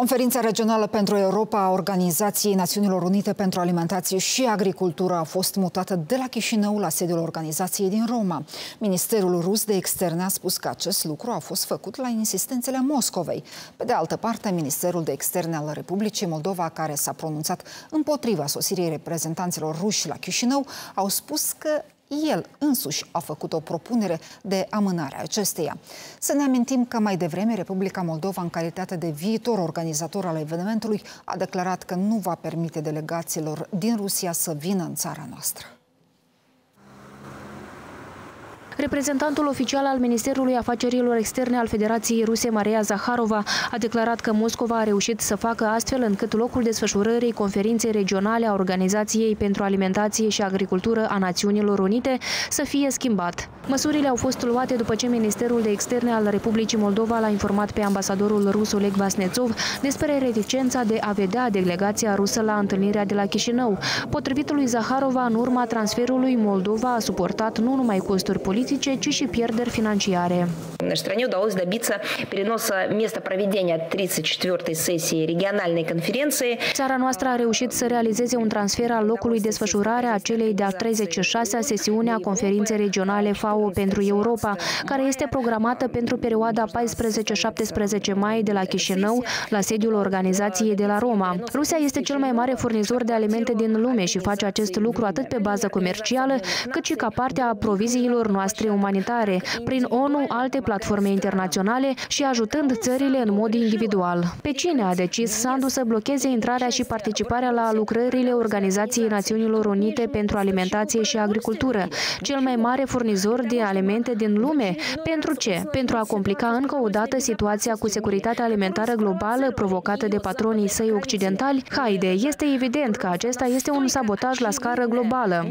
Conferința regională pentru Europa a Organizației Națiunilor Unite pentru Alimentație și Agricultură a fost mutată de la Chișinău la sediul organizației din Roma. Ministerul rus de externe a spus că acest lucru a fost făcut la insistențele Moscovei. Pe de altă parte, Ministerul de Externe al Republicii Moldova, care s-a pronunțat împotriva sosirii reprezentanților ruși la Chișinău, au spus că el însuși a făcut o propunere de amânare a acesteia. Să ne amintim că mai devreme Republica Moldova, în calitate de viitor organizator al evenimentului, a declarat că nu va permite delegațiilor din Rusia să vină în țara noastră. Reprezentantul oficial al Ministerului Afacerilor Externe al Federației Ruse, Maria Zaharova, a declarat că Moscova a reușit să facă astfel încât locul desfășurării conferinței regionale a Organizației pentru Alimentație și Agricultură a Națiunilor Unite să fie schimbat. Măsurile au fost luate după ce Ministerul de Externe al Republicii Moldova l-a informat pe ambasadorul rus Oleg Vasnețov despre reticența de a vedea delegația rusă la întâlnirea de la Chișinău. Potrivit lui Zaharova, în urma transferului, Moldova a suportat nu numai costuri politice, politice, ci și pierderi financiare. Нашей стране удалось добиться переноса места проведения 34-й сессии региональной конференции. Țara noastră a reușit să realizeze un transfer al locului desfășurare a celei de-a 36-a sesiune a conferinței regionale FAO pentru Europa, care este programată pentru perioada 14-17 mai de la Chișinău, la sediul organizației de la Roma. Rusia este cel mai mare furnizor de alimente din lume și face acest lucru atât pe bază comercială, cât și ca parte a proviziilor noastre noastre umanitare, prin ONU, alte platforme internaționale și ajutând țările în mod individual. Pe cine a decis Sandu să blocheze intrarea și participarea la lucrările Organizației Națiunilor Unite pentru Alimentație și Agricultură, cel mai mare furnizor de alimente din lume? Pentru ce? Pentru a complica încă o dată situația cu securitatea alimentară globală provocată de patronii săi occidentali? Haide, este evident că acesta este un sabotaj la scară globală.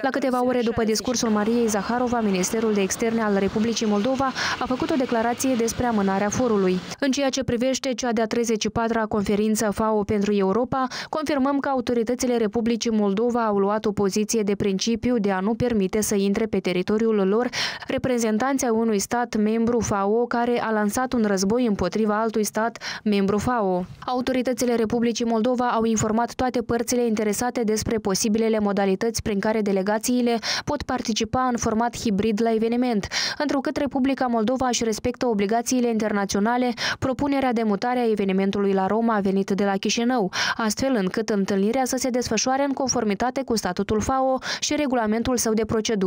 La câteva ore după discursul Mariei Zaharova, Ministerul de Externe al Republicii Moldova a făcut o declarație despre amânarea forului. În ceea ce privește cea de-a 34-a conferință FAO pentru Europa, confirmăm că autoritățile Republicii Moldova au luat o poziție de principiu de a nu permite să intre pe teritoriul lor reprezentanții unui stat membru FAO care a lansat un război împotriva altui stat membru FAO. Autoritățile Republicii Moldova au informat toate părțile interesate despre posibilele modalități prin care delegațiile pot participa participa în format hibrid la eveniment. Întrucât Republica Moldova își respectă obligațiile internaționale, propunerea de mutare a evenimentului la Roma a venit de la Chișinău, astfel încât întâlnirea să se desfășoare în conformitate cu statutul FAO și regulamentul său de procedură.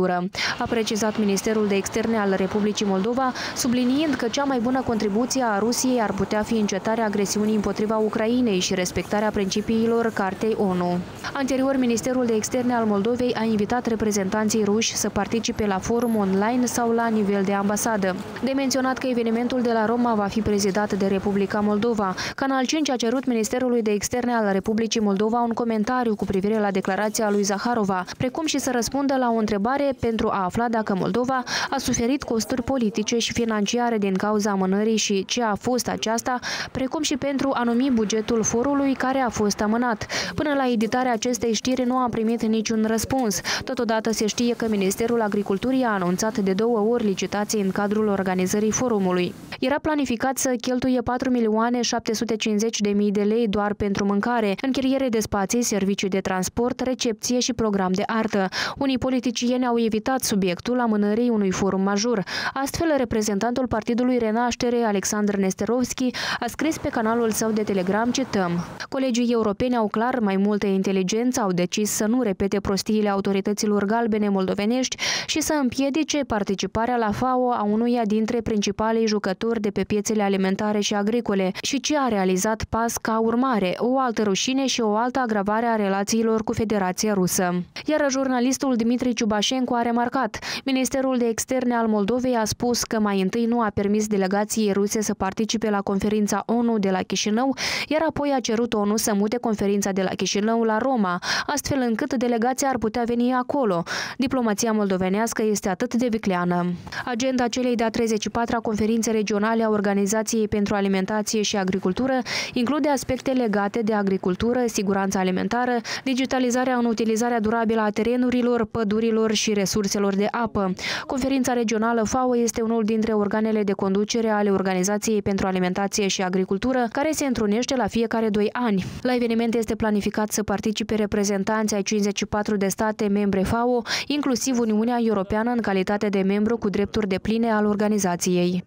A precizat Ministerul de Externe al Republicii Moldova, subliniind că cea mai bună contribuție a Rusiei ar putea fi încetarea agresiunii împotriva Ucrainei și respectarea principiilor Cartei ONU. Anterior, Ministerul de Externe al Moldovei a invitat reprezentanții ruși să să participe la forum online sau la nivel de ambasadă. De menționat că evenimentul de la Roma va fi prezidat de Republica Moldova. Canal 5 a cerut Ministerului de Externe al Republicii Moldova un comentariu cu privire la declarația lui Zaharova, precum și să răspundă la o întrebare pentru a afla dacă Moldova a suferit costuri politice și financiare din cauza amânării și ce a fost aceasta, precum și pentru a numi bugetul forului care a fost amânat. Până la editarea acestei știri nu a primit niciun răspuns. Totodată se știe că Ministerul Ministerul Agriculturii a anunțat de două ori licitații în cadrul organizării forumului. Era planificat să cheltuie 4 milioane 750 de mii de lei doar pentru mâncare, închiriere de spații, servicii de transport, recepție și program de artă. Unii politicieni au evitat subiectul amânării unui forum major. Astfel, reprezentantul Partidului Renaștere, Alexandru Nesterovski, a scris pe canalul său de Telegram, cităm, Colegii europeni au clar mai multă inteligență, au decis să nu repete prostiile autorităților galbene moldovenești românești și să împiedice participarea la FAO a unuia dintre principalii jucători de pe piețele alimentare și agricole și ce a realizat pas ca urmare, o altă rușine și o altă agravare a relațiilor cu Federația Rusă. Iar jurnalistul Dimitri Ciubașenko a remarcat, Ministerul de Externe al Moldovei a spus că mai întâi nu a permis delegației ruse să participe la conferința ONU de la Chișinău, iar apoi a cerut ONU să mute conferința de la Chișinău la Roma, astfel încât delegația ar putea veni acolo. Diplomația moldovenească este atât de vicleană. Agenda celei de-a 34-a conferințe regionale a Organizației pentru Alimentație și Agricultură include aspecte legate de agricultură, siguranța alimentară, digitalizarea în utilizarea durabilă a terenurilor, pădurilor și resurselor de apă. Conferința regională FAO este unul dintre organele de conducere ale Organizației pentru Alimentație și Agricultură, care se întrunește la fiecare doi ani. La eveniment este planificat să participe reprezentanți ai 54 de state membre FAO, inclusiv Uniunea Europeană în calitate de membru cu drepturi de pline al organizației.